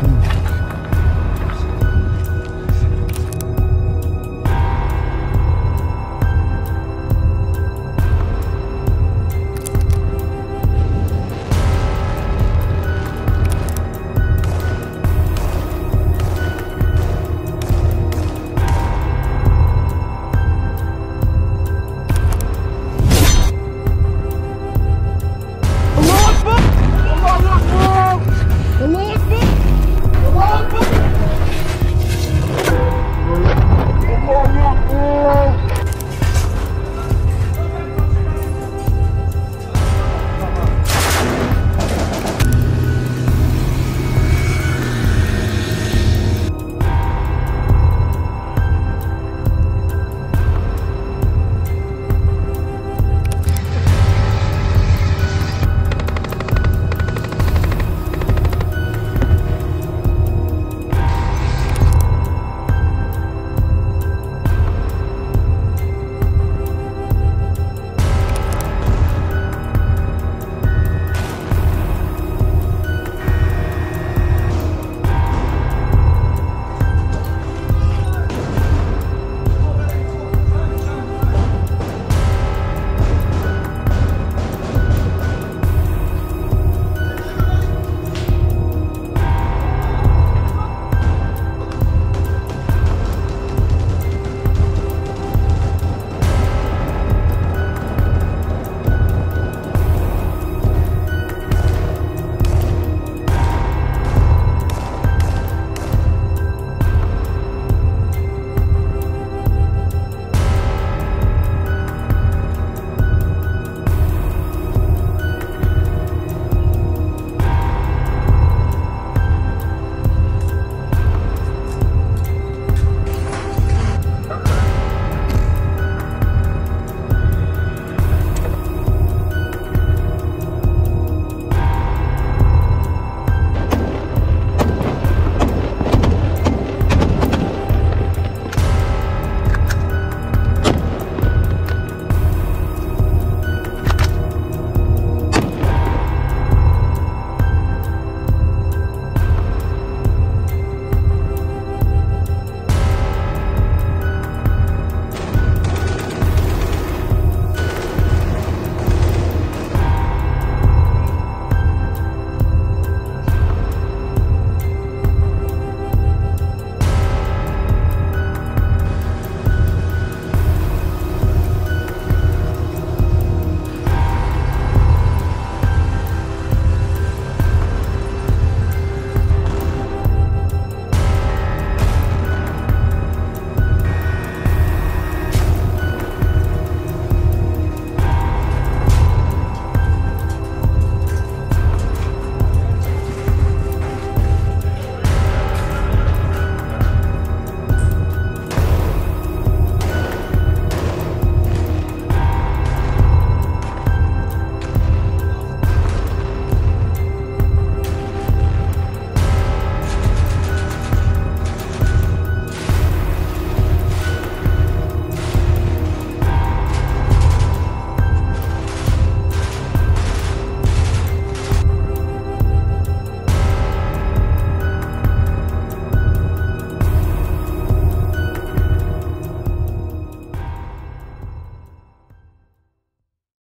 Mm.